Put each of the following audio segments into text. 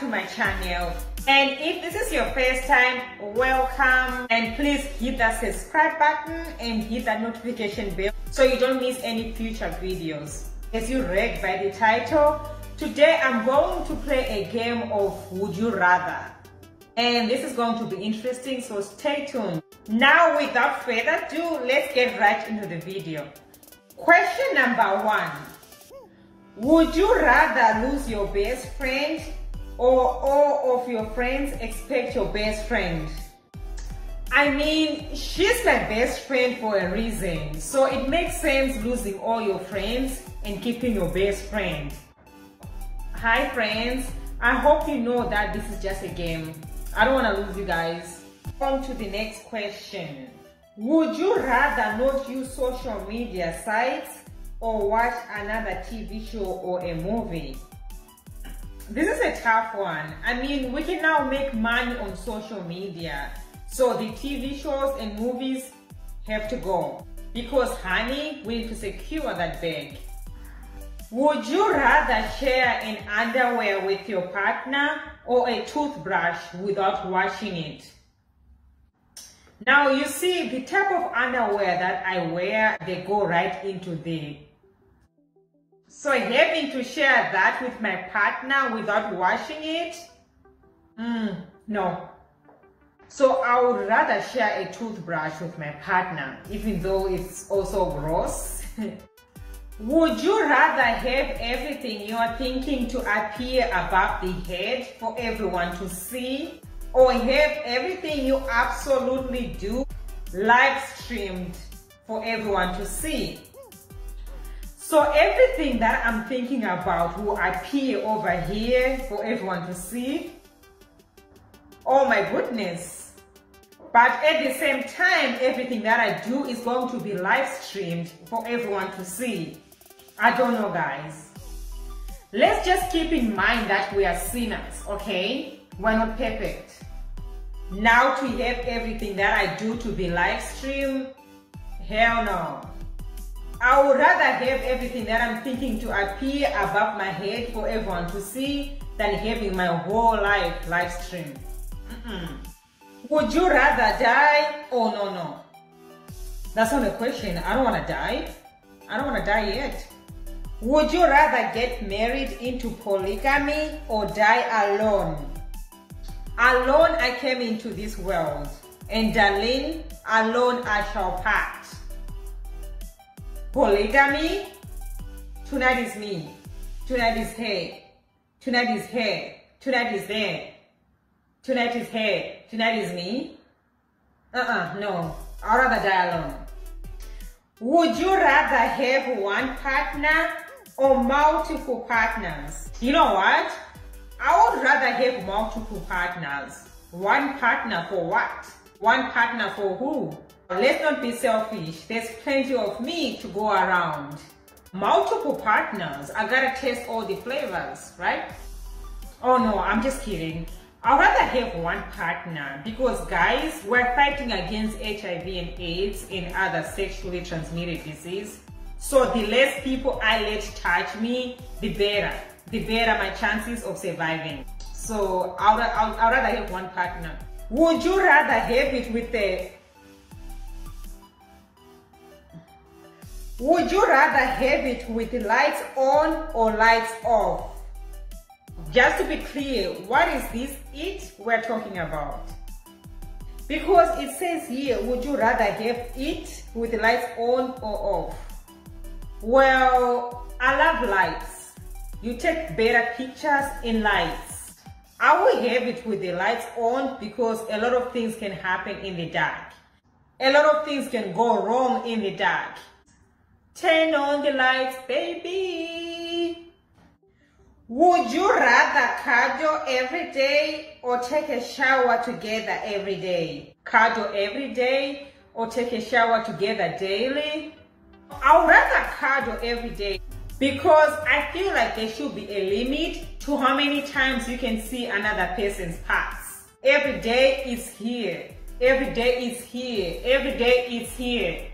to my channel. And if this is your first time, welcome. And please hit that subscribe button and hit that notification bell so you don't miss any future videos. As you read by the title, today I'm going to play a game of Would You Rather. And this is going to be interesting, so stay tuned. Now, without further ado, let's get right into the video. Question number one. Would you rather lose your best friend or all of your friends expect your best friend? I mean, she's my best friend for a reason. So it makes sense losing all your friends and keeping your best friend. Hi friends, I hope you know that this is just a game. I don't want to lose you guys. On to the next question. Would you rather not use social media sites or watch another TV show or a movie? This is a tough one. I mean, we can now make money on social media. So the TV shows and movies have to go. Because honey, we need to secure that bag. Would you rather share an underwear with your partner or a toothbrush without washing it? Now you see the type of underwear that I wear, they go right into the so having to share that with my partner without washing it? Mm, no. So I would rather share a toothbrush with my partner, even though it's also gross. would you rather have everything you are thinking to appear above the head for everyone to see? Or have everything you absolutely do live streamed for everyone to see? So everything that I'm thinking about will appear over here for everyone to see. Oh my goodness. But at the same time, everything that I do is going to be live streamed for everyone to see. I don't know guys. Let's just keep in mind that we are sinners, okay? We're not perfect. Now to have everything that I do to be live streamed, hell no. I would rather have everything that I'm thinking to appear above my head for everyone to see than having my whole life live stream. Mm -mm. Would you rather die or no, no? That's not a question. I don't want to die. I don't want to die yet. Would you rather get married into polygamy or die alone? Alone I came into this world. And darling, alone I shall part. Polygamy, tonight is me, tonight is her, tonight is her, tonight is there, tonight is her, tonight is me. Uh-uh, no, I'd rather die alone. Would you rather have one partner or multiple partners? You know what? I would rather have multiple partners. One partner for what? One partner for who? Let's not be selfish. There's plenty of me to go around. Multiple partners. I gotta taste all the flavors, right? Oh no, I'm just kidding. I'd rather have one partner because guys, we're fighting against HIV and AIDS and other sexually transmitted disease. So the less people I let touch me, the better. The better my chances of surviving. So I'd, I'd, I'd rather have one partner. Would you rather have it with a Would you rather have it with lights on or lights off? Just to be clear, what is this it we're talking about? Because it says here, would you rather have it with the lights on or off? Well, I love lights. You take better pictures in lights. I will have it with the lights on because a lot of things can happen in the dark. A lot of things can go wrong in the dark. Turn on the lights, baby. Would you rather cuddle every day or take a shower together every day? Cuddle every day or take a shower together daily? I would rather cuddle every day because I feel like there should be a limit to how many times you can see another person's parts. Every day is here. Every day is here. Every day is here.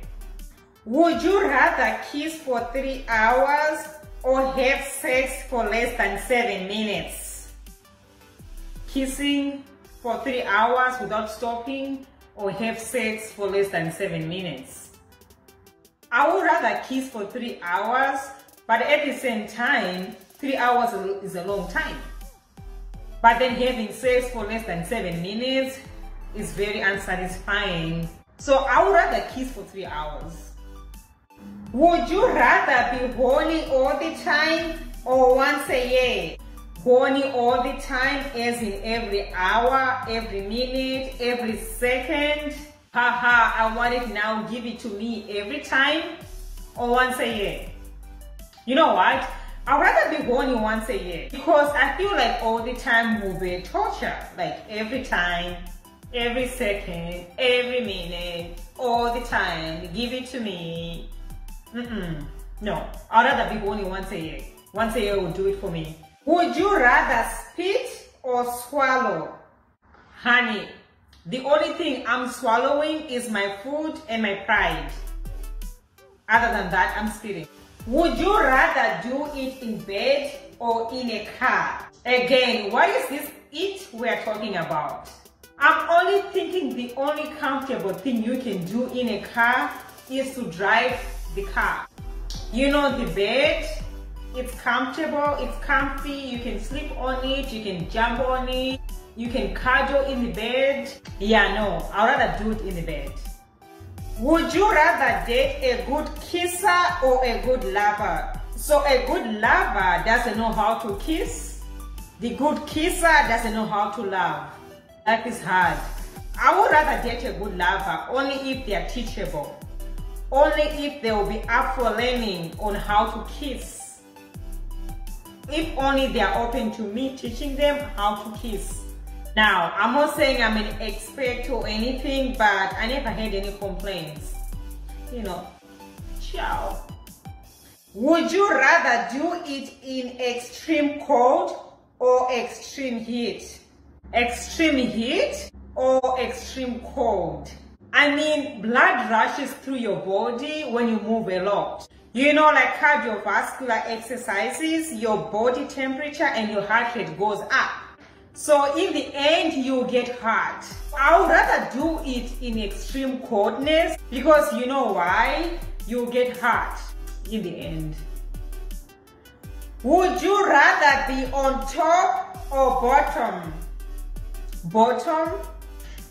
Would you rather kiss for three hours or have sex for less than seven minutes? kissing for three hours without stopping or have sex for less than seven minutes. I would rather kiss for three hours, but at the same time, three hours is a long time. But then having sex for less than seven minutes is very unsatisfying. So I would rather kiss for three hours. Would you rather be horny all the time or once a year? Horny all the time as in every hour, every minute, every second. Haha, I want it now, give it to me every time or once a year. You know what? I'd rather be horny once a year because I feel like all the time will be torture. Like every time, every second, every minute, all the time. Give it to me. Mm-mm. No, I'd rather be horny once a year. Once a year will do it for me. Would you rather spit or swallow? Honey, the only thing I'm swallowing is my food and my pride. Other than that, I'm spitting. Would you rather do it in bed or in a car? Again, what is this it we're talking about? I'm only thinking the only comfortable thing you can do in a car is to drive the car. You know the bed, it's comfortable, it's comfy, you can sleep on it, you can jump on it, you can cuddle in the bed. Yeah, no, I'd rather do it in the bed. Would you rather date a good kisser or a good lover? So a good lover doesn't know how to kiss. The good kisser doesn't know how to love. Life is hard. I would rather date a good lover only if they are teachable. Only if they will be up for learning on how to kiss. If only they are open to me teaching them how to kiss. Now, I'm not saying I'm an expert or anything, but I never had any complaints. You know, ciao. Would you rather do it in extreme cold or extreme heat? Extreme heat or extreme cold? I mean, blood rushes through your body when you move a lot. You know, like cardiovascular exercises, your body temperature and your heart rate goes up. So in the end, you get hurt. I would rather do it in extreme coldness because you know why? You get hurt in the end. Would you rather be on top or bottom? Bottom?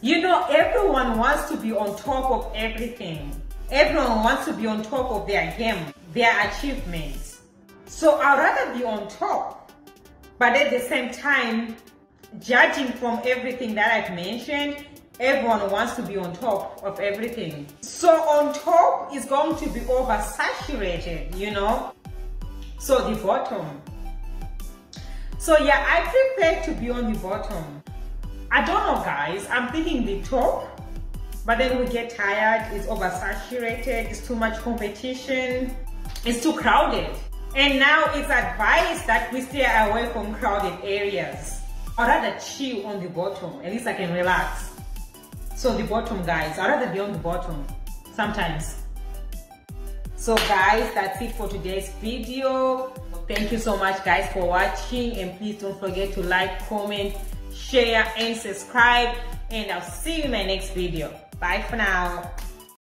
You know, everyone wants to be on top of everything. Everyone wants to be on top of their game, their achievements. So I'd rather be on top. But at the same time, judging from everything that I've mentioned, everyone wants to be on top of everything. So on top is going to be oversaturated, you know? So the bottom. So yeah, I prefer to be on the bottom. I don't know guys, I'm thinking the top, but then we get tired, it's oversaturated, it's too much competition, it's too crowded. And now it's advised that we stay away from crowded areas. I'd rather chill on the bottom. At least I can relax. So the bottom guys, I'd rather be on the bottom sometimes. So guys, that's it for today's video. Thank you so much guys for watching and please don't forget to like, comment, share and subscribe and I'll see you in my next video. Bye for now.